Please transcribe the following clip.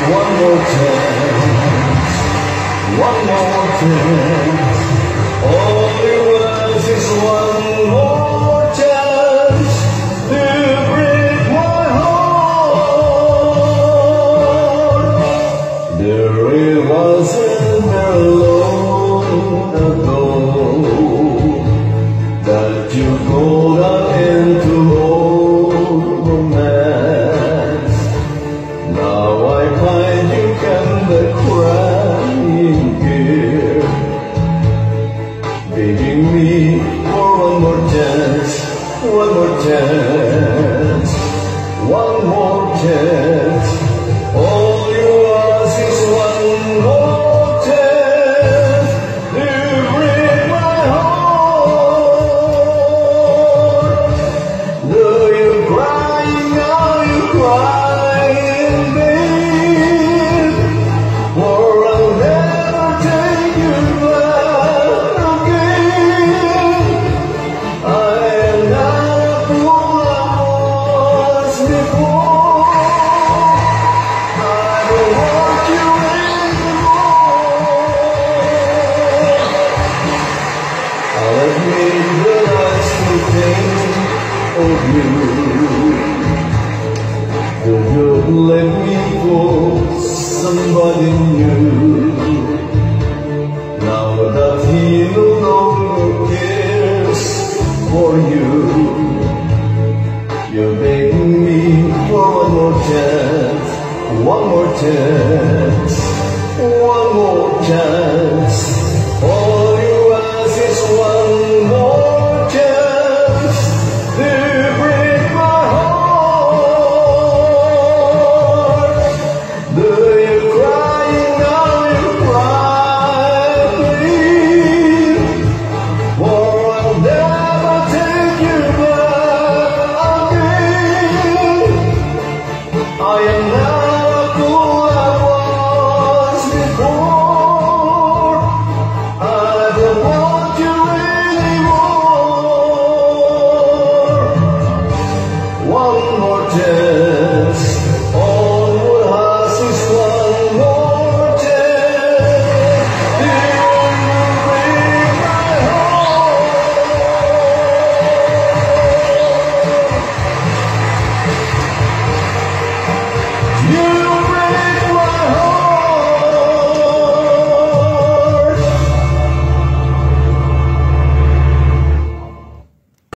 One more chance, one more chance. Only words is one more chance to break my heart. The river long ago that you go down Baby, me, oh, one more chance, one more chance. made the last thing of you. Could you let me for somebody new? Now that he no longer cares for you, you're begging me one more chance, one more chance, one more chance. I am now.